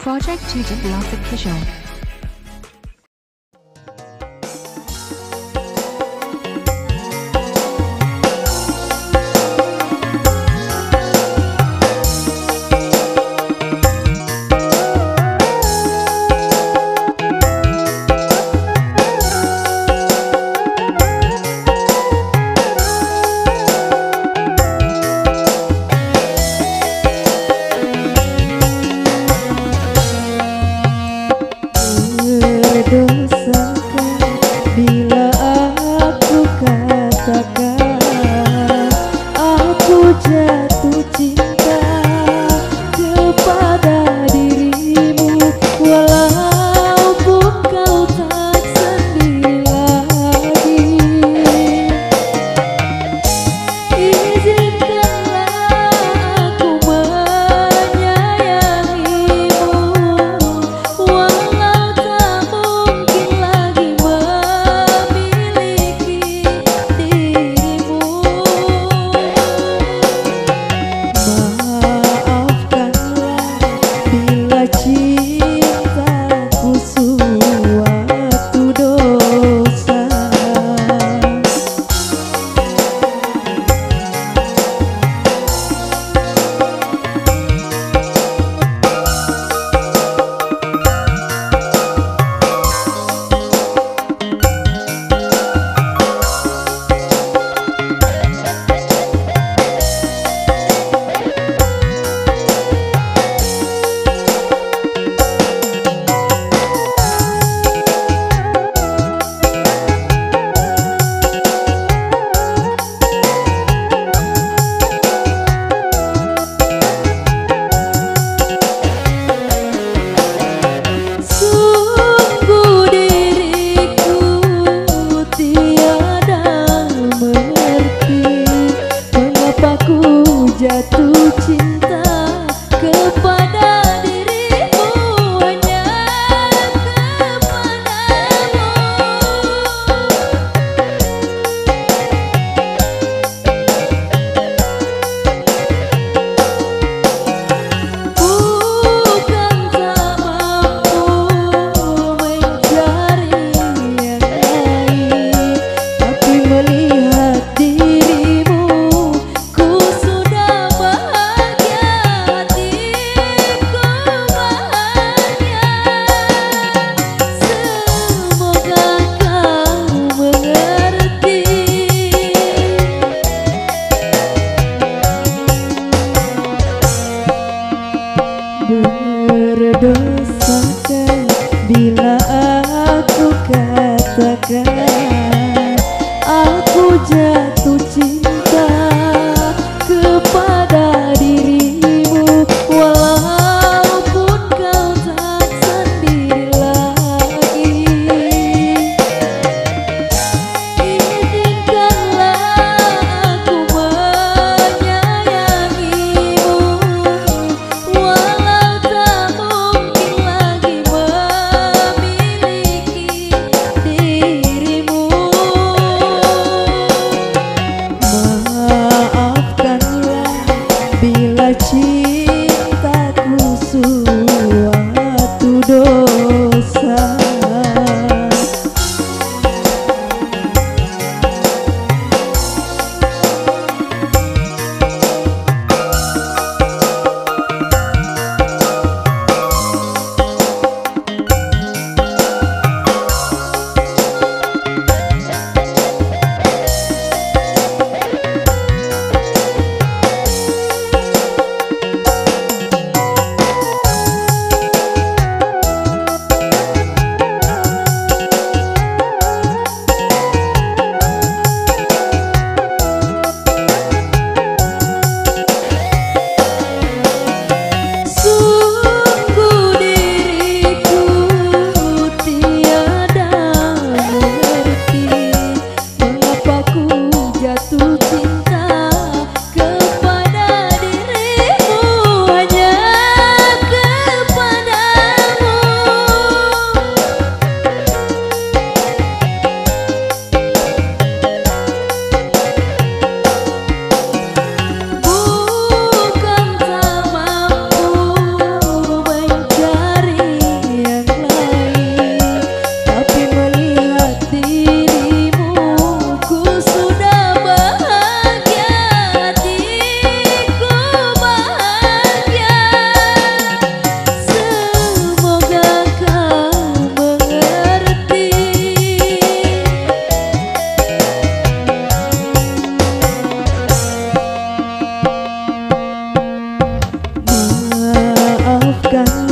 Project Two: Tutorial Official. God.